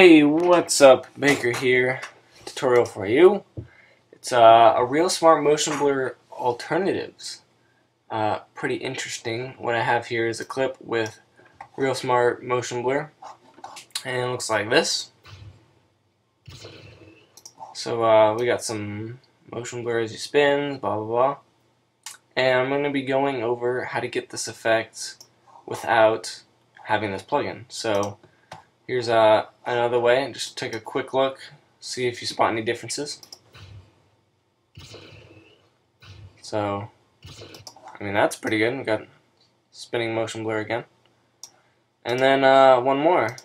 Hey, what's up? Baker here. Tutorial for you. It's uh, a ReelSmart motion blur alternatives. Uh, pretty interesting. What I have here is a clip with ReelSmart motion blur, and it looks like this. So uh, we got some motion blur as you spin, blah blah blah, and I'm going to be going over how to get this effect without having this plugin. So Here's uh, another way. and Just take a quick look, see if you spot any differences. So, I mean, that's pretty good. We got spinning motion blur again. And then uh, one more.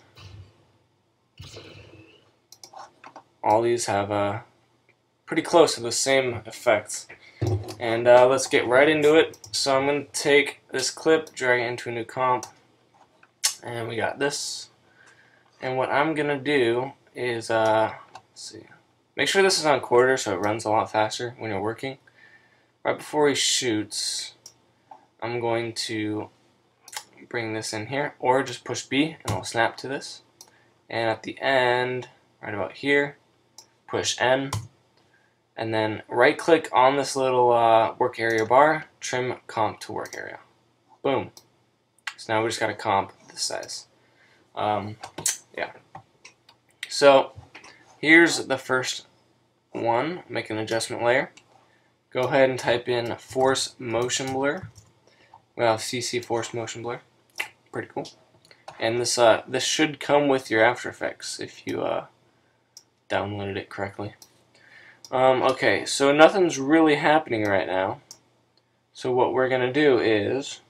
All these have uh, pretty close to the same effects. And uh, let's get right into it. So I'm going to take this clip, drag it into a new comp. And we got this. And what I'm going to do is, uh, see, make sure this is on quarter so it runs a lot faster when you're working. Right before he shoots, I'm going to bring this in here, or just push B and it'll snap to this. And at the end, right about here, push N, and then right click on this little uh, work area bar, trim comp to work area. Boom. So now we just got to comp this size. Um, yeah. So here's the first one. Make an adjustment layer. Go ahead and type in force motion blur. We have CC force motion blur. Pretty cool. And this uh, this should come with your After Effects if you uh, downloaded it correctly. Um, okay, so nothing's really happening right now. So what we're gonna do is,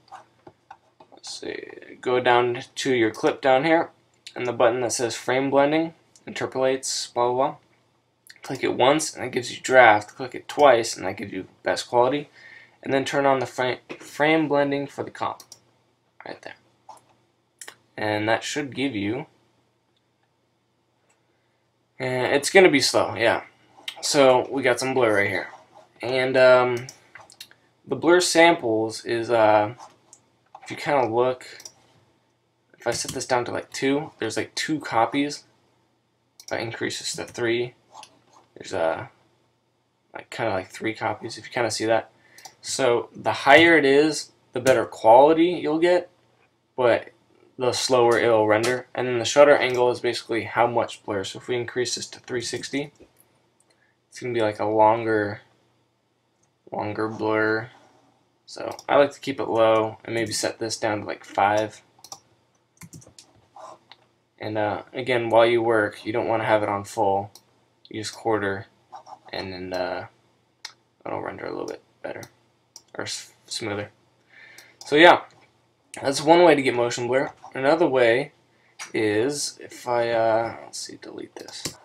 let's see, go down to your clip down here, and the button that says frame blending, interpolates, blah, blah, blah. Click it once and that gives you draft. Click it twice and that gives you best quality. And then turn on the frame, frame blending for the comp. Right there. And that should give you... And it's going to be slow, yeah. So we got some blur right here. And um, the blur samples is, uh, if you kind of look, if I set this down to like 2, there's like two copies. If I increase this to 3, there's a uh, like kind of like 3 copies, if you kind of see that. So the higher it is, the better quality you'll get, but the slower it'll render. And then the shutter angle is basically how much blur. So if we increase this to 360, it's going to be like a longer, longer blur. So I like to keep it low and maybe set this down to like 5. And uh, again, while you work, you don't want to have it on full. You just quarter, and then uh, it'll render a little bit better or smoother. So yeah, that's one way to get motion blur. Another way is if I uh, let's see, delete this.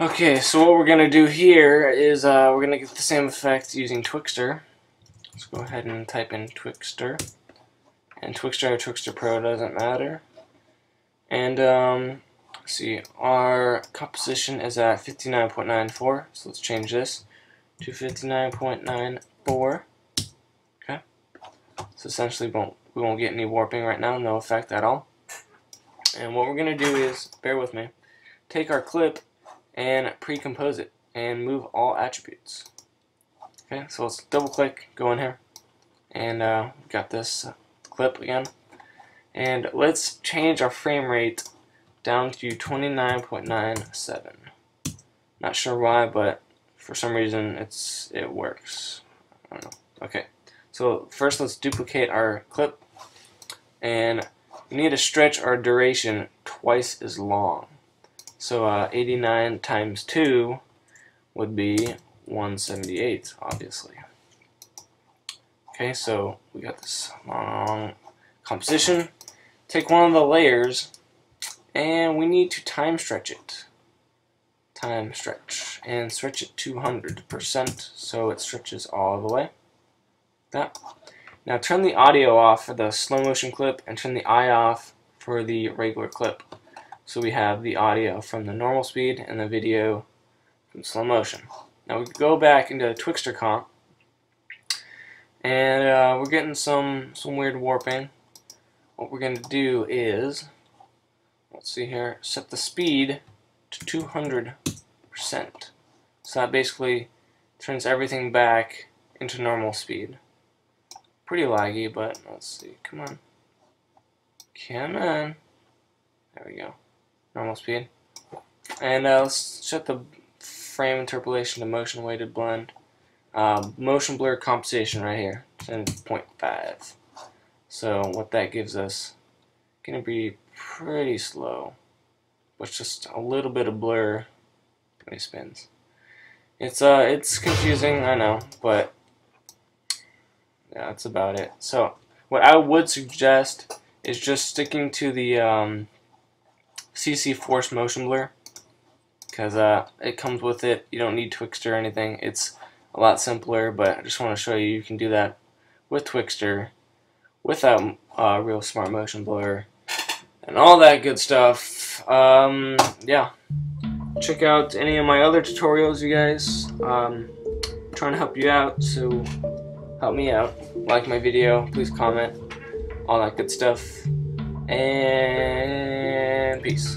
Okay, so what we're gonna do here is uh, we're gonna get the same effect using Twixtor. Let's go ahead and type in Twixtor. And Twixtor or Twixtor Pro doesn't matter. And um, see, our composition is at 59.94, so let's change this to 59.94. Okay, so essentially won't, we won't get any warping right now, no effect at all. And what we're going to do is, bear with me, take our clip and pre-compose it and move all attributes. Okay, so let's double click, go in here, and uh, we've got this clip again. And let's change our frame rate down to 29.97. Not sure why, but for some reason it's it works. I don't know. Okay, so first let's duplicate our clip, and we need to stretch our duration twice as long. So uh, 89 times 2 would be 178, obviously. Okay, so we got this long composition take one of the layers and we need to time stretch it. Time stretch and stretch it 200% so it stretches all the way. That. Now turn the audio off for the slow motion clip and turn the eye off for the regular clip. So we have the audio from the normal speed and the video from slow motion. Now we go back into Twixtor comp and uh, we're getting some some weird warping what we're going to do is, let's see here, set the speed to 200%. So that basically turns everything back into normal speed. Pretty laggy, but let's see. Come on. Come on. There we go. Normal speed. And uh, let's set the frame interpolation to motion weighted blend. Uh, motion blur compensation right here. And 0.5. So what that gives us, gonna be pretty slow, but just a little bit of blur when he spins. It's uh, it's confusing, I know, but yeah, that's about it. So what I would suggest is just sticking to the um, CC Force Motion Blur because uh, it comes with it. You don't need Twixtor or anything. It's a lot simpler, but I just want to show you you can do that with Twixtor without uh, ReelSmart motion blur and all that good stuff. Um, yeah, check out any of my other tutorials, you guys. Um, trying to help you out, so help me out. Like my video, please comment, all that good stuff, and peace.